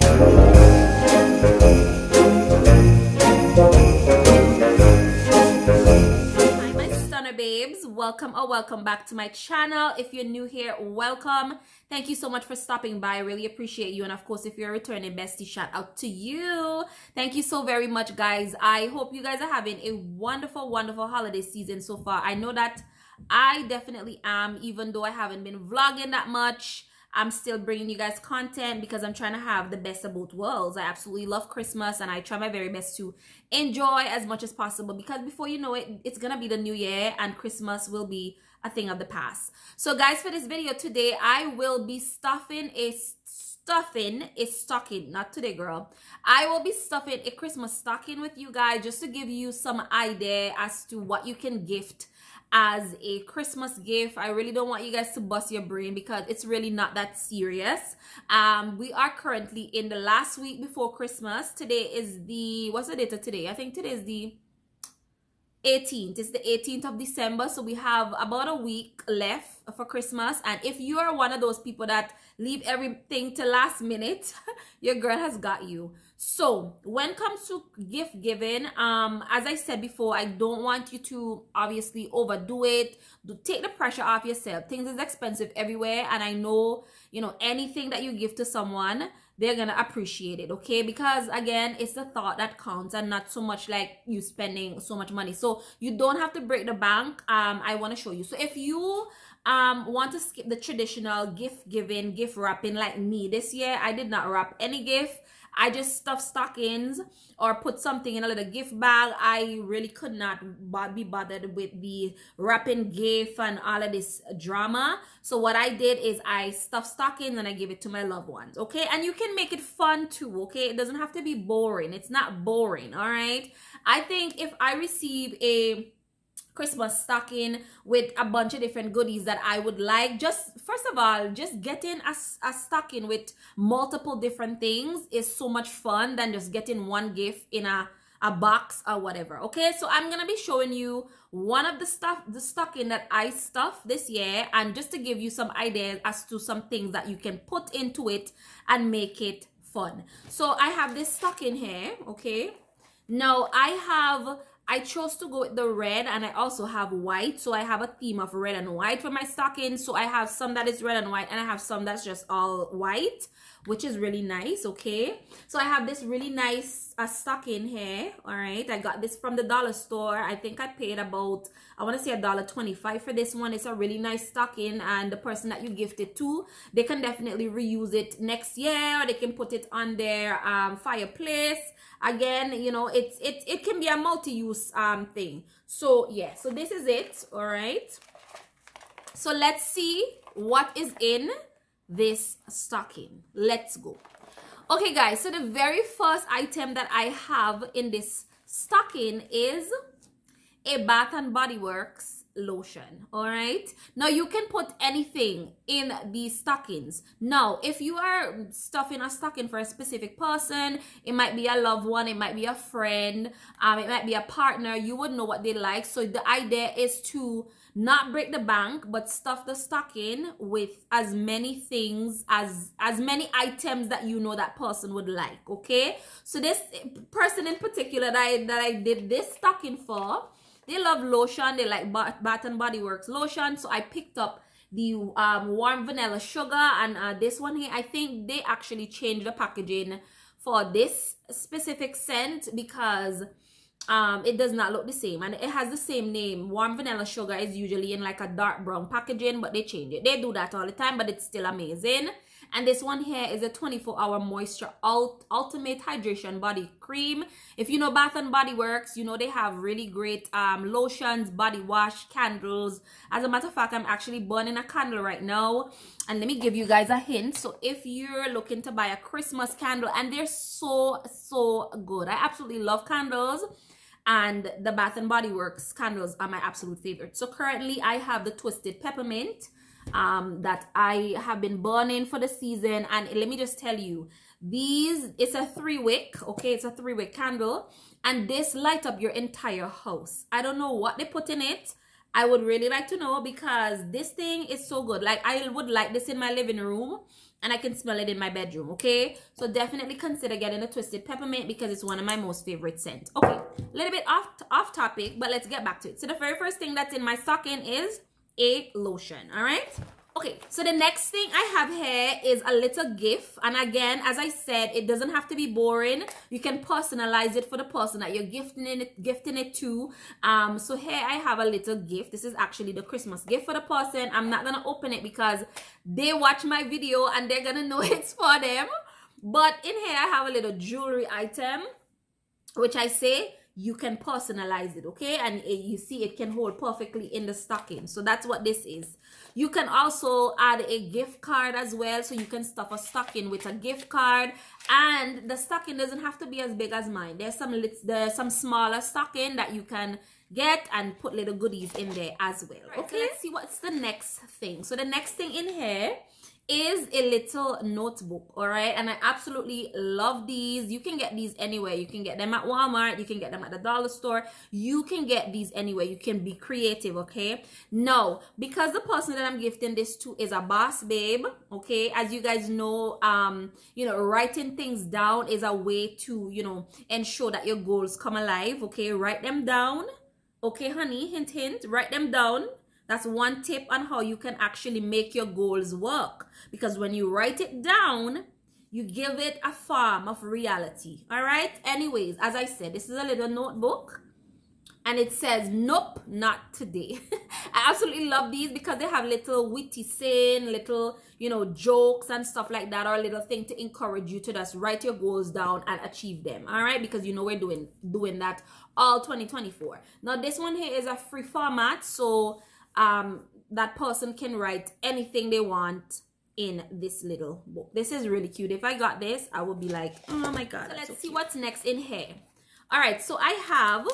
Hi, my stunner babes. Welcome or welcome back to my channel. If you're new here, welcome. Thank you so much for stopping by. I really appreciate you. And of course, if you're a returning bestie, shout out to you. Thank you so very much, guys. I hope you guys are having a wonderful, wonderful holiday season so far. I know that I definitely am, even though I haven't been vlogging that much. I'm still bringing you guys content because I'm trying to have the best of both worlds. I absolutely love Christmas and I try my very best to enjoy as much as possible because before you know it, it's gonna be the new year and Christmas will be a thing of the past. So guys, for this video today, I will be stuffing a stuffing a stocking not today girl i will be stuffing a christmas stocking with you guys just to give you some idea as to what you can gift as a Christmas gift. I really don't want you guys to bust your brain because it's really not that serious. Um, we are currently in the last week before Christmas. Today is the, what's the date of today? I think today is the 18th. It's the 18th of December. So we have about a week left for Christmas. And if you are one of those people that leave everything to last minute, your girl has got you. So when it comes to gift giving, um, as I said before, I don't want you to obviously overdo it. Do, take the pressure off yourself. Things is expensive everywhere. And I know, you know, anything that you give to someone, they're gonna appreciate it okay? Because again it's the thought that counts and not so much like you spending so much money. So you don't have to break the bank. Um i want to show you. So if you um want to skip the traditional gift giving gift wrapping like me this year i did not wrap any gift I just stuff stockings or put something in a little gift bag. I really could not be bothered with the wrapping gift and all of this drama. So what I did is I stuffed stockings and I gave it to my loved ones. Okay. And you can make it fun too. Okay. It doesn't have to be boring. It's not boring. All right. I think if I receive a Christmas stocking with a bunch of different goodies that I would like. Just first of all, just getting a, a stocking with multiple different things is so much fun than just getting one gift in a a box or whatever okay? So i'm gonna be showing you one of the stuff the stocking that i stuffed this year and just to give you some ideas as to some things that you can put into it and make it fun. So i have this stocking here okay? Now i have I chose to go with the red and I also have white. So I have a theme of red and white for my stocking. So I have some that is red and white and I have some that's just all white, which is really nice, okay? So I have this really nice uh, stocking here, all right? I got this from the dollar store. I think I paid about, I want to say a dollar twenty-five for this one. It's a really nice stocking and the person that you gift it to, they can definitely reuse it next year or they can put it on their um, fireplace again you know it's it it can be a multi-use um thing so yeah so this is it all right so let's see what is in this stocking. Let's go. Okay guys so the very first item that i have in this stocking is a bath and body works lotion all right? Now you can put anything in these stockings. Now if you are stuffing a stocking for a specific person it might be a loved one it might be a friend um it might be a partner you would know what they like. So the idea is to not break the bank but stuff the stocking with as many things as as many items that you know that person would like okay? So this person in particular that i that i did this stocking for they love lotion. They like Bath and Body Works lotion. So I picked up the um, warm vanilla sugar and uh, this one here. I think they actually changed the packaging for this specific scent because um it does not look the same and it has the same name warm vanilla sugar is usually in like a dark brown packaging but they change it they do that all the time but it's still amazing and this one here is a 24 hour moisture ult ultimate hydration body cream. If you know bath and body works you know they have really great um lotions body wash candles. As a matter of fact i'm actually burning a candle right now. And let me give you guys a hint. So if you're looking to buy a christmas candle and they're so so good. I absolutely love candles. And the bath and body works candles are my absolute favorite. So currently i have the twisted peppermint um, that I have been burning for the season. And let me just tell you, these, it's a three wick, okay? It's a three wick candle. And this light up your entire house. I don't know what they put in it. I would really like to know because this thing is so good. Like I would like this in my living room and I can smell it in my bedroom, okay? So definitely consider getting a Twisted Peppermint because it's one of my most favorite scents. Okay, a little bit off, off topic, but let's get back to it. So the very first thing that's in my stocking is a lotion, all right? Okay, so the next thing I have here is a little gift. And again, as I said, it doesn't have to be boring. You can personalize it for the person that you're gifting it, gifting it to. Um, so here I have a little gift. This is actually the Christmas gift for the person. I'm not gonna open it because they watch my video and they're gonna know it's for them. But in here I have a little jewelry item, which I say you can personalize it okay? And eh, you see it can hold perfectly in the stocking. So that's what this is. You can also add a gift card as well. So you can stuff a stocking with a gift card. And the stocking doesn't have to be as big as mine. There's some there's some smaller stocking that you can get and put little goodies in there as well right, okay? so let's see what's the next thing. So the next thing in here is a little notebook all right? And i absolutely love these. You can get these anywhere. You can get them at walmart. You can get them at the dollar store. You can get these anywhere. You can be creative okay? No because the person that i'm gifting this to is a boss babe okay? As you guys know um you know writing things down is a way to you know ensure that your goals come alive okay? Write them down okay honey? Hint hint. Write them down that's one tip on how you can actually make your goals work. Because when you write it down, you give it a form of reality. All right? Anyways, as I said, this is a little notebook. And it says, nope, not today. I absolutely love these because they have little witty saying, little, you know, jokes and stuff like that, or little thing to encourage you to just write your goals down and achieve them. All right? Because you know we're doing doing that all 2024. Now, this one here is a free format. So um, that person can write anything they want in this little book. This is really cute. If I got this, I would be like, oh my God. So let's so see what's next in here. All right, so I have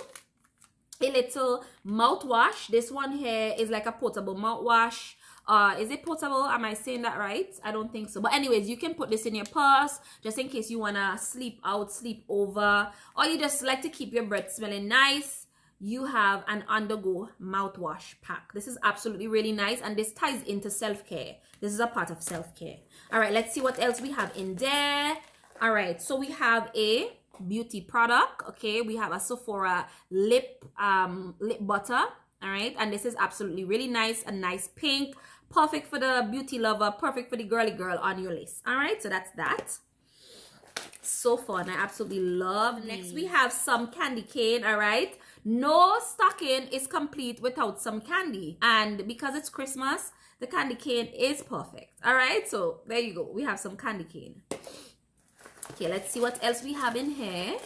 a little mouthwash. This one here is like a portable mouthwash. Uh, is it portable? Am I saying that right? I don't think so. But anyways, you can put this in your purse just in case you want to sleep out, sleep over, or you just like to keep your breath smelling nice you have an undergo mouthwash pack. This is absolutely really nice and this ties into self-care. This is a part of self-care. All right let's see what else we have in there. All right so we have a beauty product okay? We have a sephora lip um lip butter all right? And this is absolutely really nice a nice pink perfect for the beauty lover perfect for the girly girl on your list. All right so that's that. So fun i absolutely love. Next we have some candy cane all right no stocking is complete without some candy. And because it's Christmas, the candy cane is perfect. All right, so there you go. We have some candy cane. Okay, let's see what else we have in here.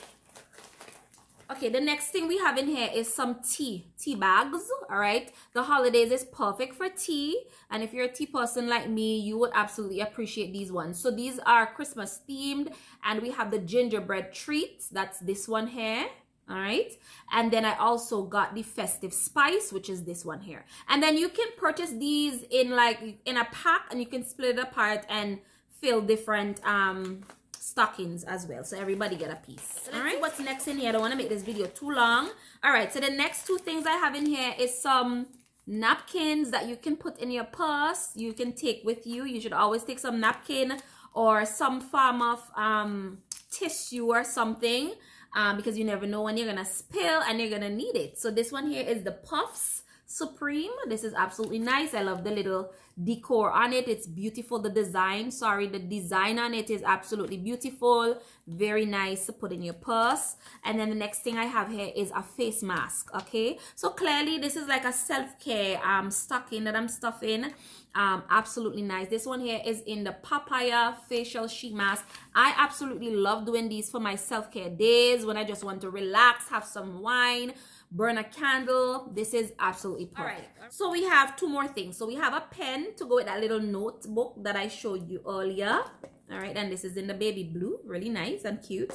Okay, the next thing we have in here is some tea, tea bags, all right? The holidays is perfect for tea. And if you're a tea person like me, you would absolutely appreciate these ones. So these are Christmas themed and we have the gingerbread treats. That's this one here, all right? And then i also got the festive spice which is this one here. And then you can purchase these in like in a pack and you can split it apart and fill different um stockings as well. So everybody get a piece. All right? what's next in here. I don't want to make this video too long. All right so the next two things i have in here is some napkins that you can put in your purse. You can take with you. You should always take some napkin or some form of um tissue or something um, because you never know when you're gonna spill and you're gonna need it. So this one here is the Puffs Supreme. This is absolutely nice. I love the little decor on it. It's beautiful. The design, sorry, the design on it is absolutely beautiful. Very nice to put in your purse. And then the next thing I have here is a face mask, okay? So clearly this is like a self-care um, stocking that I'm stuffing. Um, absolutely nice. This one here is in the papaya facial sheet mask. I absolutely love doing these for my self-care days when I just want to relax, have some wine, burn a candle. This is absolutely perfect. All right. So we have two more things. So we have a pen to go with that little notebook that I showed you earlier. All right, and this is in the baby blue, really nice and cute.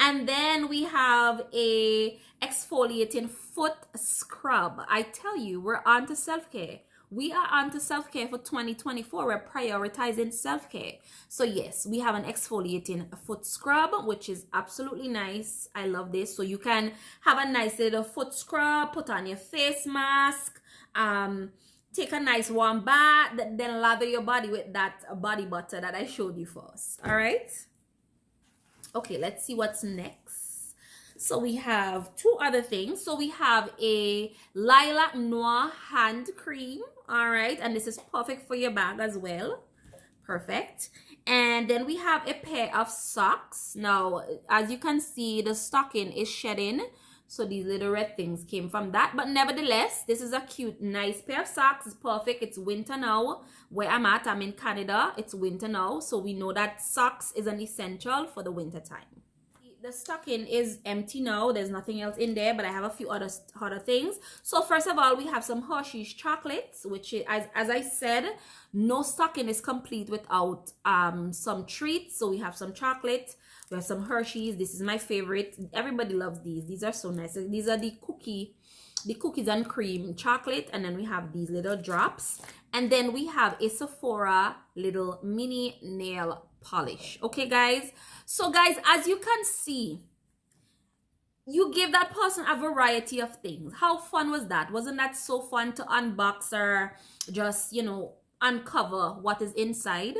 And then we have a exfoliating foot scrub. I tell you, we're on to self-care we are on to self-care for 2024 we're prioritizing self-care so yes we have an exfoliating foot scrub which is absolutely nice i love this so you can have a nice little foot scrub put on your face mask um take a nice warm bath, then lather your body with that body butter that I showed you first. All right. Okay, let's see what's next. So we have two other things. So we have a lilac noir hand cream. All right. And this is perfect for your bag as well. Perfect. And then we have a pair of socks. Now, as you can see, the stocking is shedding. So these little red things came from that. But nevertheless, this is a cute, nice pair of socks. It's perfect. It's winter now. Where I'm at, I'm in Canada. It's winter now. So we know that socks is an essential for the winter time the stocking is empty. Now there's nothing else in there but i have a few other other things. So first of all we have some hershey's chocolates which is, as, as i said no stocking is complete without um some treats. So we have some chocolate we have some hershey's. This is my favorite. Everybody loves these. These are so nice. These are the cookie the cookies and cream chocolate and then we have these little drops. And then we have a sephora little mini nail polish. Okay guys? So guys as you can see you give that person a variety of things. How fun was that? Wasn't that so fun to unbox or just you know uncover what is inside?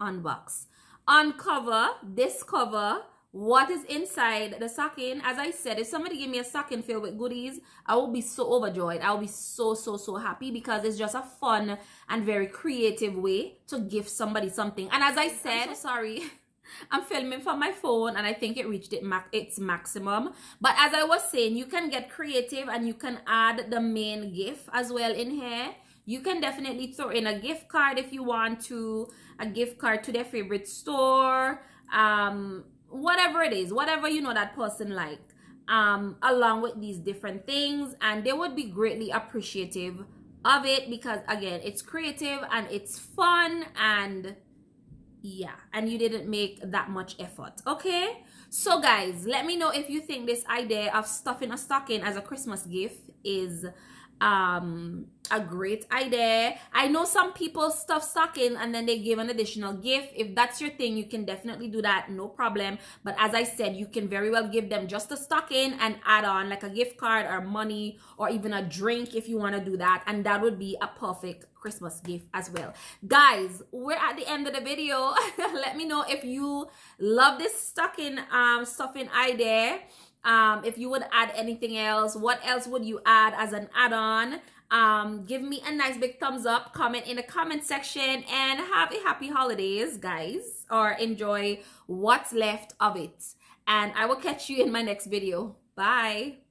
Unbox. Uncover discover what is inside the stocking? As i said if somebody give me a stocking filled with goodies i will be so overjoyed. I'll be so so so happy because it's just a fun and very creative way to give somebody something. And as i said so sorry I'm filming from my phone and I think it reached it max its maximum. But as I was saying, you can get creative and you can add the main gift as well in here. You can definitely throw in a gift card if you want to, a gift card to their favorite store, um, whatever it is, whatever you know that person like, um, along with these different things. And they would be greatly appreciative of it because again, it's creative and it's fun and yeah, and you didn't make that much effort. Okay? So guys, let me know if you think this idea of stuffing a stocking as a Christmas gift is um a great idea. I know some people stuff stocking and then they give an additional gift. If that's your thing you can definitely do that. No problem. But as i said you can very well give them just a stocking and add on like a gift card or money or even a drink if you want to do that. And that would be a perfect christmas gift as well. Guys we're at the end of the video. Let me know if you love this stocking um stuffing idea um, if you would add anything else what else would you add as an add-on? Um, give me a nice big thumbs up comment in the comment section and have a happy holidays guys or enjoy what's left of it. And i will catch you in my next video. Bye